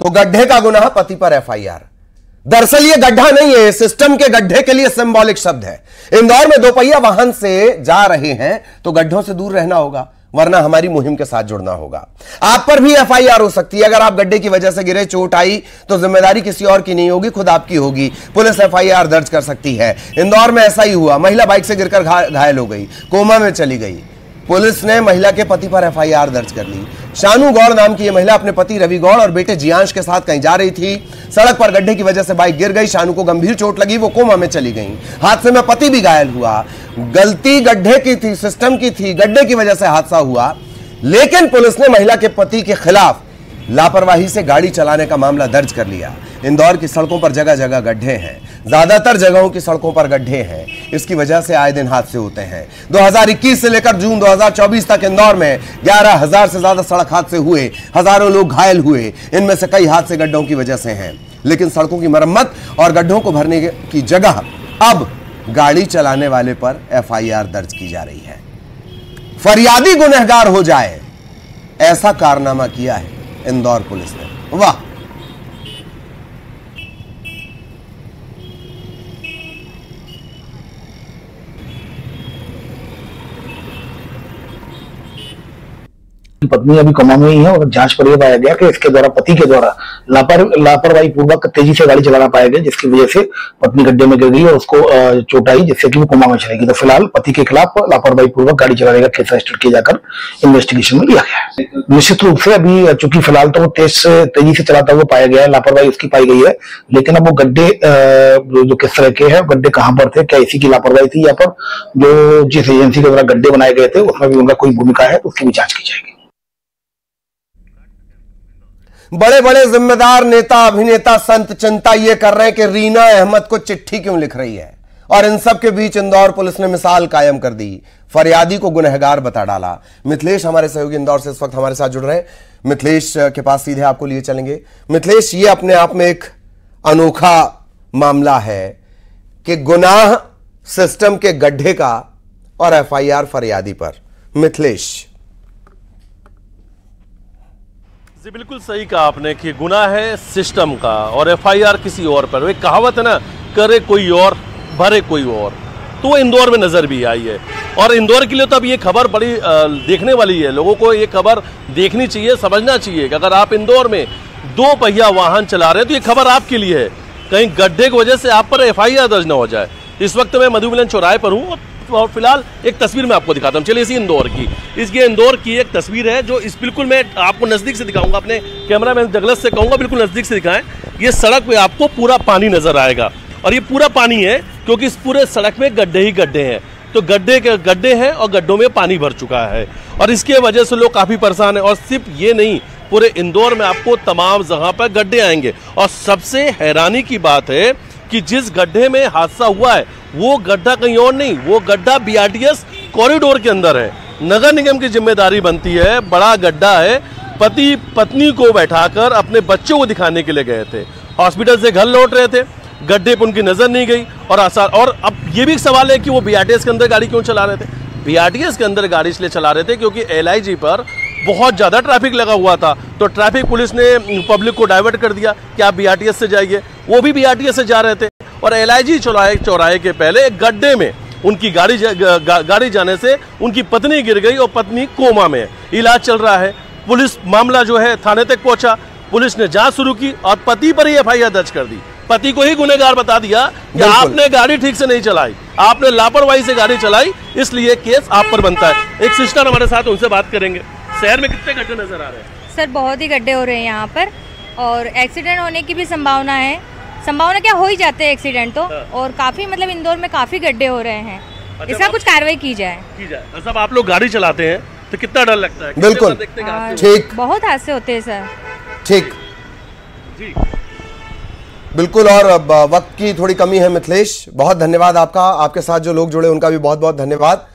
तो गड्ढे का गुनाह पति पर एफआईआर। दरअसल ये गड्ढा नहीं है सिस्टम के गड्ढे के लिए सिंबॉलिक शब्द है। इंदौर में दोपहिया वाहन से जा रहे हैं तो गड्ढों से दूर रहना होगा, वरना हमारी मुहिम के साथ जुड़ना होगा। आप पर भी एफआईआर हो सकती है। अगर आप गड्ढे की वजह से गिरे, चोट आई तो ज़िम्मेदारी किसी और की नहीं होगी, खुद आपकी होगी। पुलिस एफआईआर दर्ज कर सकती है। इंदौर में ऐसा ही हुआ। महिला बाइक से गिरकर घायल हो गई, कोमा में चली गई। पुलिस ने महिला के पति पर एफआईआर दर्ज कर ली। शानू गौड़ नाम की यह महिला अपने पति रवि गौड़ और बेटे जियांश के साथ कहीं जा रही थी। सड़क पर गड्ढे की वजह से बाइक गिर गई, शानू को गंभीर चोट लगी, वो कोमा में चली गई। हादसे में पति भी घायल हुआ। गलती गड्ढे की थी, सिस्टम की थी, गड्ढे की वजह से हादसा हुआ। लेकिन पुलिस ने महिला के पति के खिलाफ लापरवाही से गाड़ी चलाने का मामला दर्ज कर लिया। इंदौर की सड़कों पर जगह जगह गड्ढे हैं। ज़्यादातर जगहों की सड़कों पर गड्ढे हैं। इसकी वजह से आए दिन हादसे होते हैं। 2021 से लेकर जून 2024 तक इंदौर में 11,000 से ज़्यादा सड़क हादसे हुए। हज़ारों लोग घायल हुए। इनमें से कई हादसे गड्ढों की वजह से हैं। लेकिन सड़कों की मरम्मत और गड्ढों को भरने की जगह अब गाड़ी चलाने वाले पर एफआईआर दर्ज की जा रही है। फरियादी गुनहगार हो जाए ऐसा कारनामा किया है इंदौर पुलिस ने। वाह! पत्नी अभी कमा में ही है और जाँच पर यह पाया गया कि इसके द्वारा, पति के द्वारा लापर लापरवाही पूर्वक तेज़ी से गाड़ी चलाना पाया गया, जिसकी वजह से पत्नी गड्ढे में गिर गई और उसको चोट आई जिससे कि वो कोमा में चलेगी तो फ़िलहाल पति के खिलाफ लापरवाही पूर्वक गाड़ी चलाने का केस रजिस्टर किया जाकर इन्वेस्टिगेशन में लिया गया निश्चित रूप से अभी चूँकि फ़िलहाल तो वो तेज तेज़ी से चलाता हुआ पाया गया है, लापरवाही उसकी पाई गई है, लेकिन अब वो गड्ढे जो किस तरह के हैं, गड्ढे कहाँ पर थे, क्या इसी की लापरवाही थी, या पर जो जिस एजेंसी के द्वारा गड्ढे बनाए गए थे, उसमें भी उनका कोई भूमिका है तो उसकी भी जाँच की जाएगी। बड़े बड़े जिम्मेदार नेता, अभिनेता संत चिंता ये कर रहे हैं कि रीना अहमद को चिट्ठी क्यों लिख रही है? और इन सब के बीच इंदौर पुलिस ने मिसाल कायम कर दी। फरियादी को गुनहगार बता डाला। मिथिलेश हमारे सहयोगी इंदौर से इस वक्त हमारे साथ जुड़ रहे हैं। मिथिलेश के पास सीधे आपको लिए चलेंगे। मिथिलेश, ये अपने आप में एक अनोखा मामला है कि गुनाह सिस्टम के गड्ढे का और एफआईआर फरियादी पर। मिथिलेश। जी, बिल्कुल सही कहा आपने कि गुना है सिस्टम का और एफआईआर किसी और पर। एक कहावत है ना, करे कोई और, भरे कोई और। तो वो इंदौर में नज़र भी आई है। और इंदौर के लिए तो अब ये खबर बड़ी देखने वाली है। लोगों को ये खबर देखनी चाहिए, समझना चाहिए कि अगर आप इंदौर में दो पहिया वाहन चला रहे हैं तो ये खबर आपके लिए है। कहीं गड्ढे की वजह से आप पर एफआईआर दर्ज न हो जाए। इस वक्त मैं मधुमिलन चौराहे पर हूँ और फ़िलहाल एक तस्वीर मैं आपको दिखाता हूँ। चलिए इसी इंदौर की। इसकी इंदौर की एक तस्वीर है जो इस बिल्कुल मैं आपको नज़दीक से दिखाऊँगा। अपने कैमरा मैन जगलस से कहूँगा, बिल्कुल नज़दीक से दिखाएँ। ये सड़क पे आपको पूरा पानी नज़र आएगा। और ये पूरा पानी है क्योंकि इस पूरे सड़क में गड्ढे ही गड्ढे हैं। तो गड्ढे के गड्ढे हैं और गड्ढों में पानी भर चुका है। और इसके वजह से लोग काफ़ी परेशान है। और सिर्फ़ ये नहीं, पूरे इंदौर में आपको तमाम जगह पर गड्ढे आएँगे। और सबसे हैरानी की बात है कि जिस गड्ढे में हादसा हुआ है, वो गड्ढा कहीं और नहीं, वो गड्ढा बीआरटीएस कॉरिडोर के अंदर है। नगर निगम की ज़िम्मेदारी बनती है, बड़ा गड्ढा है, पति, पत्नी को बैठाकर अपने बच्चों को दिखाने के लिए गए थे। हॉस्पिटल से घर लौट रहे थे, गड्ढे पर उनकी नज़र नहीं गई, और आसार और अब ये भी सवाल है कि वो बीआरटीएस के अंदर गाड़ी क्यों चला रहे थे? बीआरटीएस के अंदर गाड़ी इसलिए चला रहे थे क्योंकि एलआईजी पर बहुत ज़्यादा ट्रैफ़िक लगा हुआ था। तो ट्रैफ़िक पुलिस ने पब्लिक को डाइवर्ट कर दिया कि आप बीआरटीएस से जाइए। वो भी बीआरटीएस से जा रहे थे। और एल चौराहे चौराहे के पहले एक गड्ढे में उनकी गाड़ी जा, गा, गा, गाड़ी जाने से उनकी पत्नी गिर गई और पत्नी कोमा में इलाज चल रहा है। पुलिस मामला जो है थाने तक पहुँचा। पुलिस ने जाँच शुरू की और पति पर ही एफआईआर दर्ज कर दी। पति को ही गुनेगार बता दिया कि आपने गाड़ी ठीक से नहीं चलाई। आपने लापरवाही से गाड़ी चलाई इसलिए केस आप पर बनता है। एक सिस्टर हमारे साथ उनसे बात करेंगे। शहर में कितने गड्ढे नज़र आ रहे हैं? सर बहुत ही गड्ढे हो रहे हैं यहाँ पर और एक्सीडेंट होने की भी संभावना है। संभावना क्या हो ही जाते हैं एक्सीडेंट तो। हाँ। और काफ़ी मतलब इंदौर में काफ़ी गड्ढे हो रहे हैं। अच्छा, इसका कुछ कार्रवाई की जाए। की जाए। सब आप लोग गाड़ी चलाते हैं तो कितना डर लगता है? बिल्कुल। ठीक। बहुत हादसे होते हैं सर। ठीक। जी। बिल्कुल और वक्त की थोड़ी कमी है मिथिलेश। बहुत धन्यवाद आपका। आपके साथ जो लोग जुड़े उनका भी बहुत बहुत धन्यवाद।